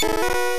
you